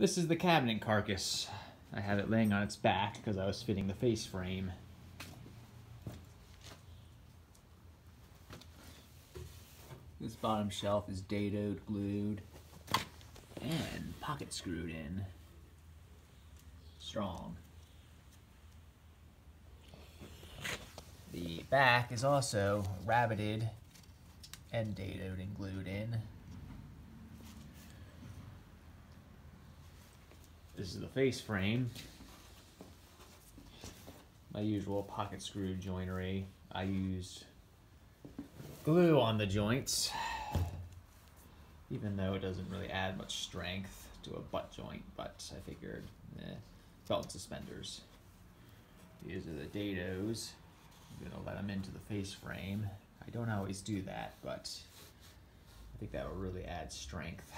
This is the cabinet carcass. I have it laying on its back because I was fitting the face frame. This bottom shelf is dadoed, glued, and pocket screwed in. Strong. The back is also rabbited and dadoed and glued in. This is the face frame. My usual pocket screw joinery. I used glue on the joints, even though it doesn't really add much strength to a butt joint, but I figured, eh, belt suspenders. These are the dados. I'm gonna let them into the face frame. I don't always do that, but I think that will really add strength.